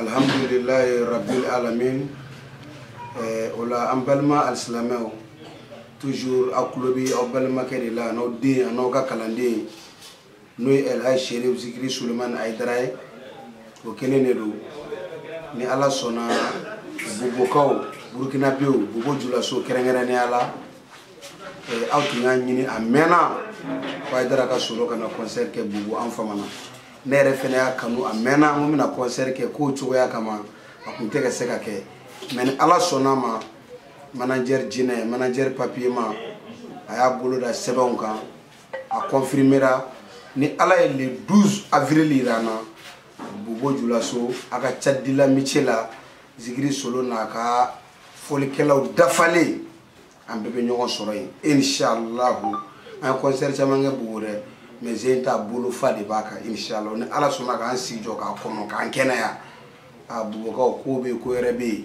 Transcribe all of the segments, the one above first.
alhamdulilayi rabil alamin eh, o la an balima alisilamɛw toujours aw tulo bɛ aw balimakɛ de la n'aw den an'aw ka kalanden n'o ye elhaj sherif zikiri sulemani ayidara ye o kelen de don ni ala sɔnna bobokaw burukinabew bobo julaso kɛrɛnkɛrɛnnenya la eh, aw tun y'a ɲini a mɛnna ko ayidara ka sɔrɔ ka na kɔnsɛri kɛ bobo an famana ne yɛrɛ fɛnɛ y'a kanu a mɛnna n ko bɛna kɔnsɛri kɛ k'o cogoya kama a kun tɛ ka se ka kɛ mɛ ni ala sɔnna ma manajɛri jinɛ manajɛri papiye ma a y'a bolo da sɛbɛnw kan a kɔnfirimera ni ala ye le 12 avril yira na bobo julaso a ka cadila mice la zigiri solo n'a ka fɔlikɛlaw dafalen an bɛɛ bɛ ɲɔgɔn sɔrɔ yen inshallahu an ye concert caman kɛ bugu dɛ mais zen ta bolo fa de b'a kan inshallah ni ala sɔnna k'an sigi jɔ k'a kɔnɔ k'an kɛnɛya a bubakaw ko bɛ ko yɛrɛ bɛ yen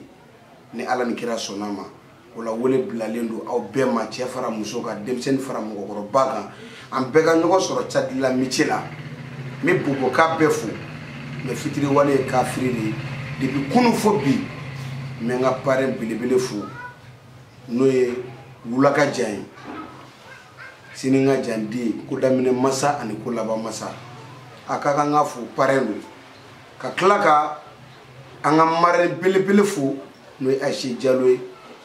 ni ala ni kira sɔnna ma o la wele bilalen don aw bɛɛ ma cɛ fara muso kan denmisɛnnin fara mɔgɔkɔrɔba kan an bɛɛ ka ɲɔgɔn sɔrɔ cadila mice la n bɛ boboka bɛɛ fo mɛ fitiriwale ye kafiri de ye depuis kunu fo bi n bɛ n ka parɛn belebele fo n'o ye wulaka jan ye sini ka jan den ko daminɛ masa ani ko laban masa a ka kan ka fo parɛn don ka tila ka an ka marɛn belebele fo n'o ye ayise jalo ye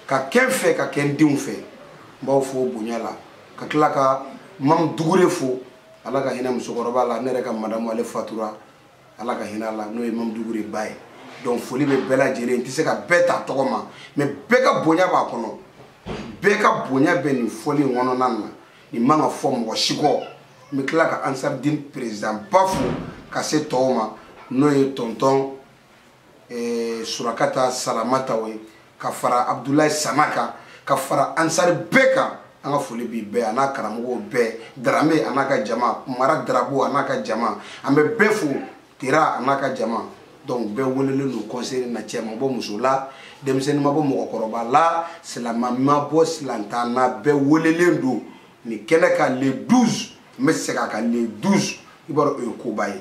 ka kɛ n fɛ ka kɛ n denw fɛ n b'aw fo bonya la ka tila ka mamu dugure fo ala ka hinɛ musokɔrɔba la ne yɛrɛ ka madamu ale fatura ala ka hinɛ la n'o ye mamudugure ba ye donc foli bɛ bɛɛ lajɛlen n tɛ se ka bɛɛ ta tɔgɔ ma mɛ bɛɛ ka bonya b'a kɔnɔ bɛɛ ka bonya bɛ nin fɔli in kɔnɔna na nin man ka fɔ mɔgɔ si kɔ n bɛ tila ka ansaridini perezidantba fo ka se tɔw ma n'o ye tɔntɔn eh, surakata salamata o ye ka fara abdulayi sama kan ka fara ansari bɛɛ kan an ka foli bi bɛɛ a n'a karamɔgɔw bɛɛ darame a n'a ka jama mara darabu a n'a ka jama an bɛ bɛɛ fo tera a n'a ka jama donc bɛɛ welelen don conseil na cɛ ma bɔ muso la denmisɛnnin ma bɔ mɔgɔkɔrɔba la silama ma bɔ silantan na bɛɛ welelen don nin kɛnɛ ka le 12 n bɛ segin a kan le 12 i b'a dɔn o ye koba ye